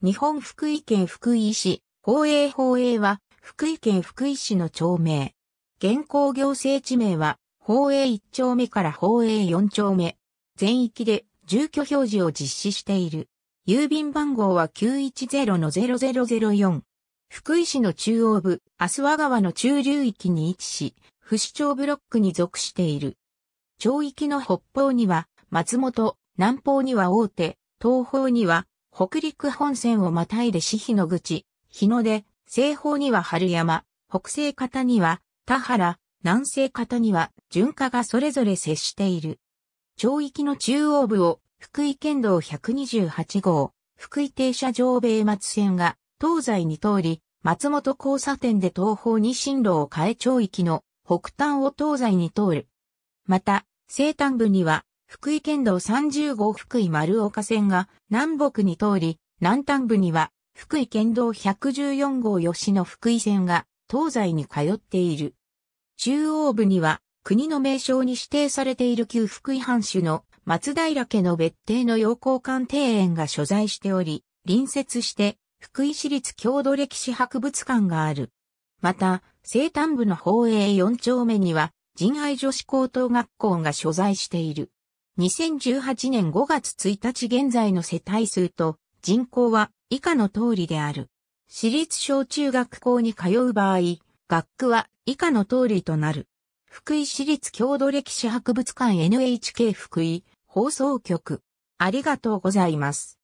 日本福井県福井市、宝永宝永は、福井県福井市の町名。現行行政地名は、宝永1丁目から宝永4丁目。全域で住居表示を実施している。郵便番号は910-0004。福井市の中央部、阿諏訪川の中流域に位置し、不死町ブロックに属している。町域の北方には松本、南方には大手、東方には北陸本線をまたいで四日の口、日の出、西方には春山、北西方には田原、南西方には順化がそれぞれ接している。町域の中央部を福井県道128号、福井停車場米松線が東西に通り、松本交差点で東方に進路を変え町域の北端を東西に通る。また、西端部には、福井県道30号福井丸岡線が南北に通り、南端部には、福井県道114号吉野福井線が東西に通っている。中央部には、国の名勝に指定されている旧福井藩主の松平家の別邸の陽光館庭園が所在しており、隣接して福井市立郷土歴史博物館がある。また、西端部の宝永4丁目には、仁愛女子高等学校が所在している。2018年5月1日現在の世帯数と人口は以下の通りである。私立小中学校に通う場合、学区は以下の通りとなる。福井市立郷土歴史博物館 NHK 福井放送局。ありがとうございます。